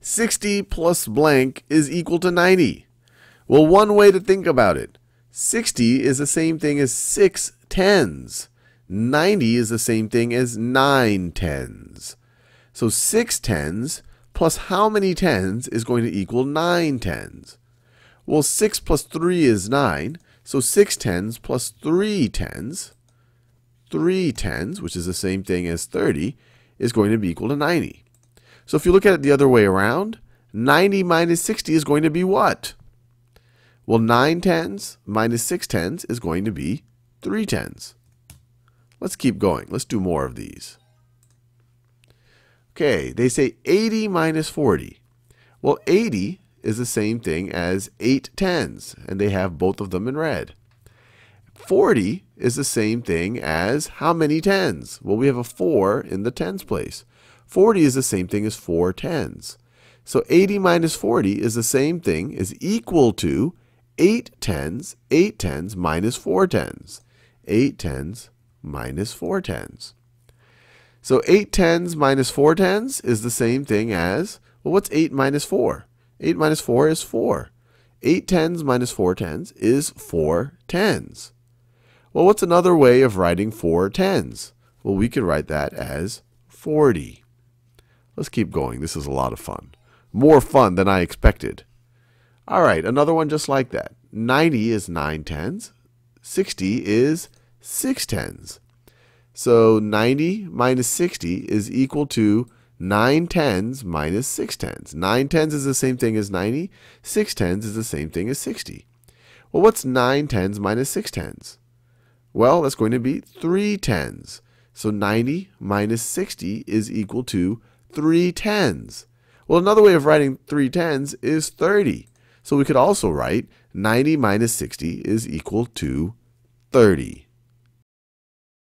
60 plus blank is equal to 90. Well, one way to think about it 60 is the same thing as 6 tens. 90 is the same thing as 9 tens. So 6 tens plus how many tens is going to equal 9 tens? Well, 6 plus 3 is 9, so 6 tens plus 3 tens, 3 tens, which is the same thing as 30, is going to be equal to 90. So if you look at it the other way around, 90 minus 60 is going to be what? Well, 9 tens minus 6 tens is going to be 3 tens. Let's keep going. Let's do more of these. Okay, they say 80 minus 40. Well, 80 is the same thing as 8 tens, and they have both of them in red. 40 is the same thing as how many tens? Well, we have a 4 in the tens place. 40 is the same thing as 4 tens. So 80 minus 40 is the same thing as equal to 8 tens, 8 tens minus 4 tens. 8 tens minus 4 tens. So 8 tens minus 4 tens is the same thing as, well, what's 8 minus 4? 8 minus 4 is 4. 8 tens minus 4 tens is 4 tens. Well, what's another way of writing 4 tens? Well, we could write that as 40. Let's keep going. This is a lot of fun. More fun than I expected. All right, another one just like that. 90 is 9 tens. 60 is 6 tens. So 90 minus 60 is equal to 9 tens minus 6 tens. 9 tens is the same thing as 90. 6 tens is the same thing as 60. Well, what's 9 tens minus 6 tens? Well, that's going to be 3 tens. So 90 minus 60 is equal to 3 tens. Well, another way of writing three tens is 30. So we could also write 90 minus 60 is equal to 30.